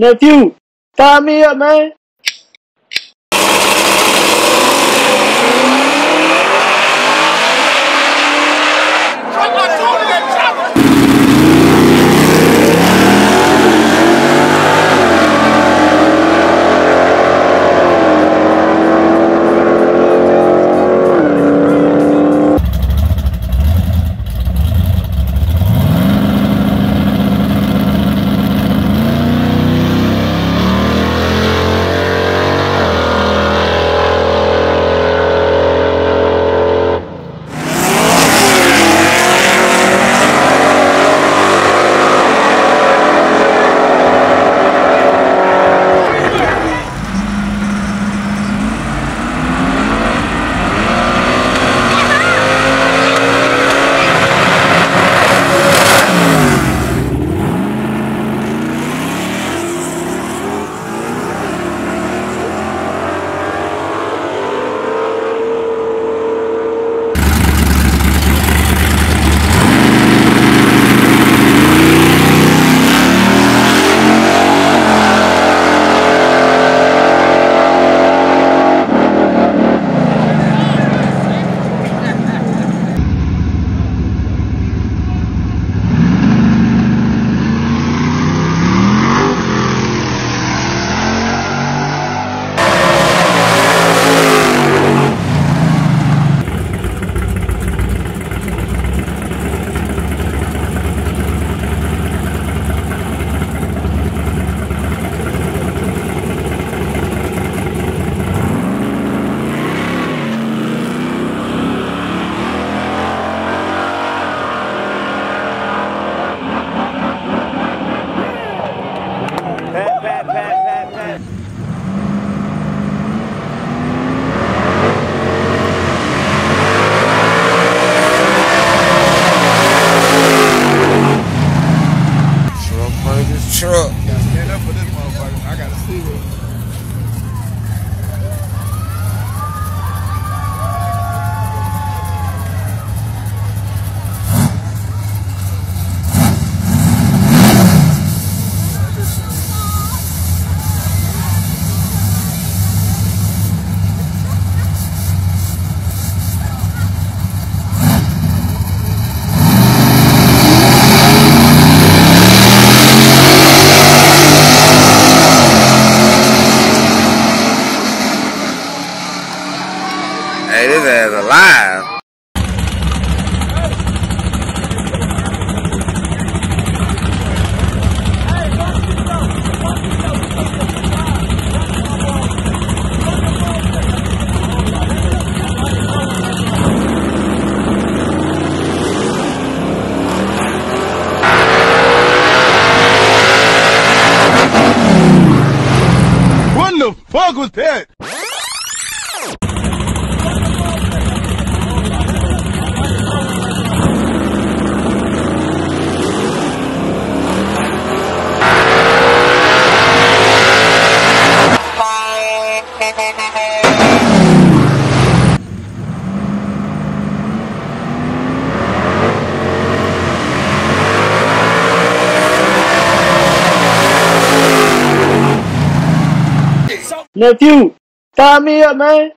Nephew, tie me up, man. Truck bring his truck. Stand up for this motherfucker. I gotta see it. Hey, this ass alive. Fuck was that? Nephew, tie me up, man.